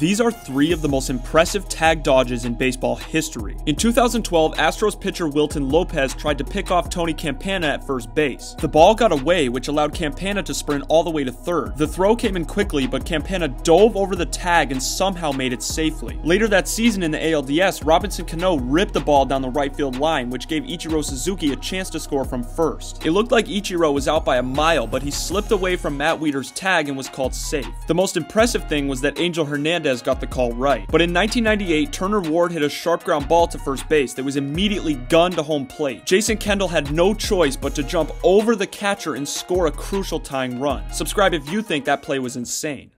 These are three of the most impressive tag dodges in baseball history. In 2012, Astros pitcher Wilton Lopez tried to pick off Tony Campana at first base. The ball got away, which allowed Campana to sprint all the way to third. The throw came in quickly, but Campana dove over the tag and somehow made it safely. Later that season in the ALDS, Robinson Cano ripped the ball down the right field line, which gave Ichiro Suzuki a chance to score from first. It looked like Ichiro was out by a mile, but he slipped away from Matt Wieters' tag and was called safe. The most impressive thing was that Angel Hernandez got the call right. But in 1998, Turner Ward hit a sharp ground ball to first base that was immediately gunned to home plate. Jason Kendall had no choice but to jump over the catcher and score a crucial tying run. Subscribe if you think that play was insane.